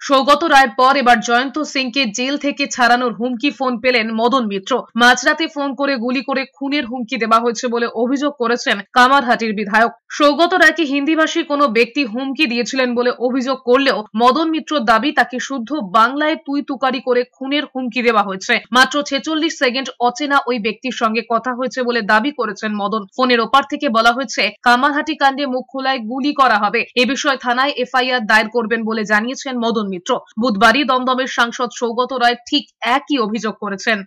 সৌগত রায়ের পর এবার জয়ন্ত সিংকে জেল থেকে ছাড়ানোর হুমকি ফোন পেলেন মদন মিত্র। মাঝরাতে ফোন করে গুলি করে খুনের হুমকি দেওয়া হয়েছে বলে অভিযোগ করেছেন কামারহাটির বিধায়ক। সৌগত রায়কে হিন্দিভাষী কোনো ব্যক্তি হুমকি দিয়েছিলেন বলে অভিযোগ করলেও মদন মিত্র দাবি তাকে শুদ্ধ বাংলায় তুই তুকারি করে খুনের হুমকি দেওয়া হয়েছে। মাত্র ছেচল্লিশ সেকেন্ড অচেনা ওই ব্যক্তির সঙ্গে কথা হয়েছে বলে দাবি করেছেন মদন। ফোনের ওপার থেকে বলা হয়েছে, কামারহাটি কাণ্ডে মুখ খোলায় গুলি করা হবে। এ বিষয়ে থানায় এফআইআর দায়ের করবেন বলে জানিয়েছেন মদন মিত্র। বুধবারই দমদমের সাংসদ সৌগত রায় ঠিক একই অভিযোগ করেছেন।